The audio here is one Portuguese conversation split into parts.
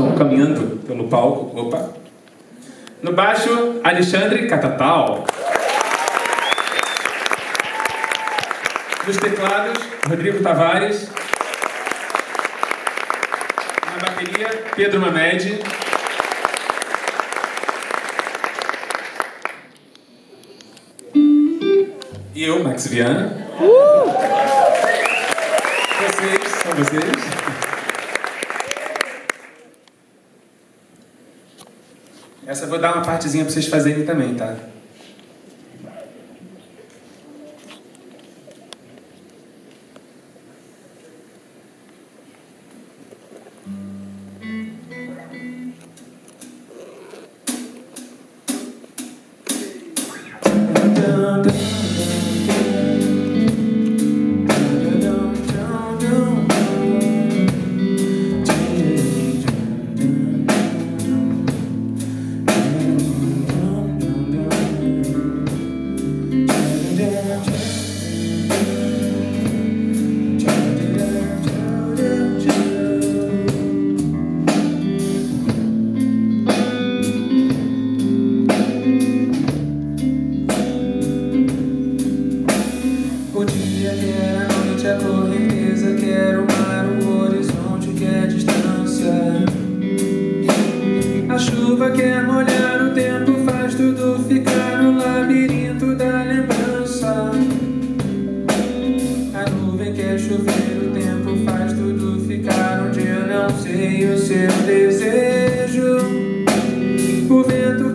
estão caminhando pelo palco. Opa! No baixo, Alexandre Catatal. Nos teclados, Rodrigo Tavares. Na bateria, Pedro Mamed. E eu, Max Viana. Uh! Vocês, são vocês. Essa eu vou dar uma partezinha pra vocês fazerem também, tá?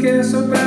que sobre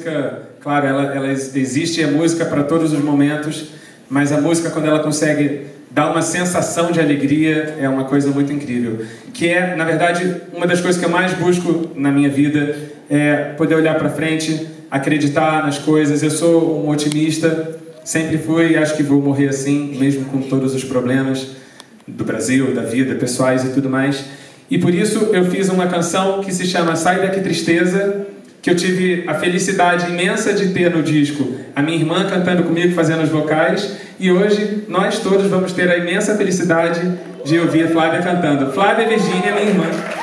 música, claro, ela, ela existe, é música para todos os momentos, mas a música, quando ela consegue dar uma sensação de alegria, é uma coisa muito incrível. Que é, na verdade, uma das coisas que eu mais busco na minha vida, é poder olhar para frente, acreditar nas coisas. Eu sou um otimista, sempre fui e acho que vou morrer assim, mesmo com todos os problemas do Brasil, da vida, pessoais e tudo mais. E por isso eu fiz uma canção que se chama Sai Daqui Tristeza, que eu tive a felicidade imensa de ter no disco a minha irmã cantando comigo, fazendo os vocais, e hoje nós todos vamos ter a imensa felicidade de ouvir a Flávia cantando. Flávia Virgínia, minha irmã.